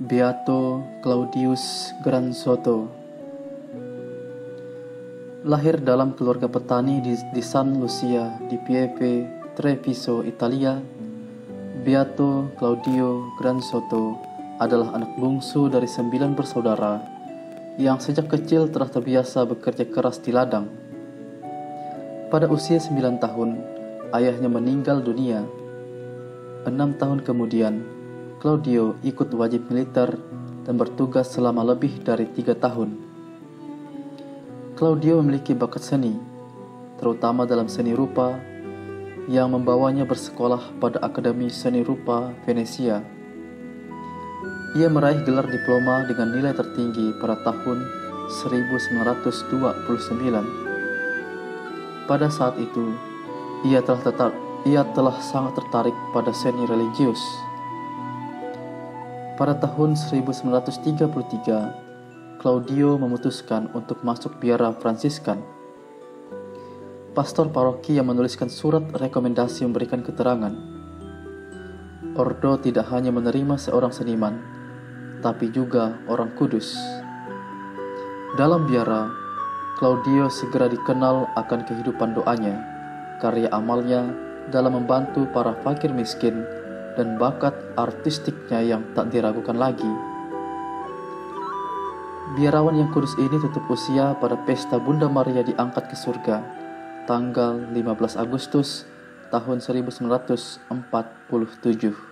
Beato Claudius Gransoto Lahir dalam keluarga petani di, di San Lucia di Piepe, Treviso, Italia, Beato Claudio Gransoto adalah anak bungsu dari sembilan bersaudara yang sejak kecil telah terbiasa bekerja keras di ladang. Pada usia sembilan tahun, ayahnya meninggal dunia. Enam tahun kemudian, Claudio ikut wajib militer dan bertugas selama lebih dari tiga tahun. Claudio memiliki bakat seni, terutama dalam seni rupa, yang membawanya bersekolah pada Akademi Seni Rupa Venesia. Ia meraih gelar diploma dengan nilai tertinggi pada tahun 1929. Pada saat itu, ia telah tetap, ia telah sangat tertarik pada seni religius pada tahun 1933, Claudio memutuskan untuk masuk biara Fransiskan. Pastor paroki yang menuliskan surat rekomendasi memberikan keterangan. Ordo tidak hanya menerima seorang seniman, tapi juga orang kudus. Dalam biara, Claudio segera dikenal akan kehidupan doanya, karya amalnya dalam membantu para fakir miskin dan bakat artistiknya yang tak diragukan lagi. Biarawan yang kudus ini tutup usia pada pesta Bunda Maria diangkat ke surga, tanggal 15 Agustus tahun 1947.